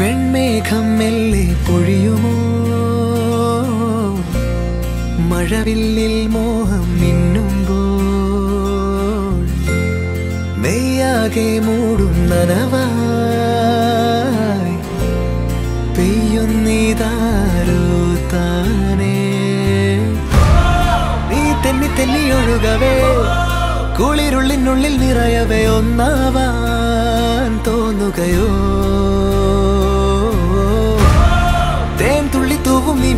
വെൺമേഘം മെല്ലെ പൊഴിയുമോ? മഴവില്ലിൽ മോഹം മിന്നുമ്പോൾ നെയ്യാകെ മൂടും നനവായി. പെയ്യുന്നീതാരോ നീ തെന്നി തെന്നി കുളിരുള്ളിനുള്ളിൽ നിറയവേ ഒന്നാവാൻ തോന്നുകയോ?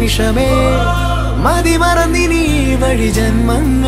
നിമിഷമേ മതി മറന്നിനി വഴി ജന്മങ്ങൾ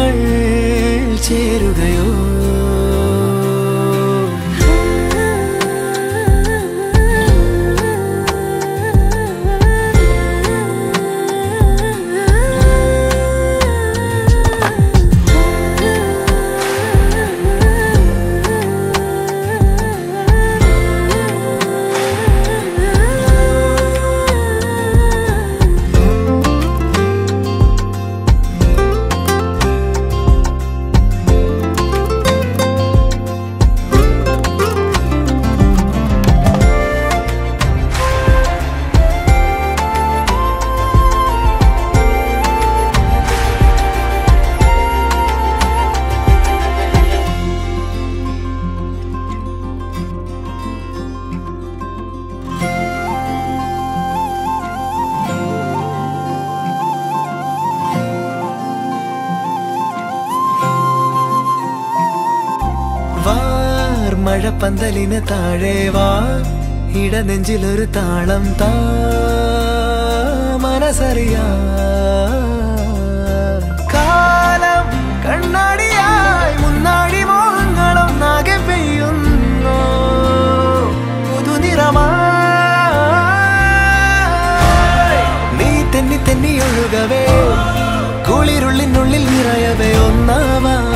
മഴപ്പന്തലിന് താഴെ വാ. ഇടനെഞ്ചിലൊരു താളം താ. മനസറിയാ കാലം കണ്ണാടിയായി മുന്നാടി മോഹങ്ങളും നാകെ പെയ്യുന്നു. പുതുനിറമാ. നീ തെന്നി കുളിരുള്ളിനുള്ളിൽ നിറയവേ ഒന്നാവാ.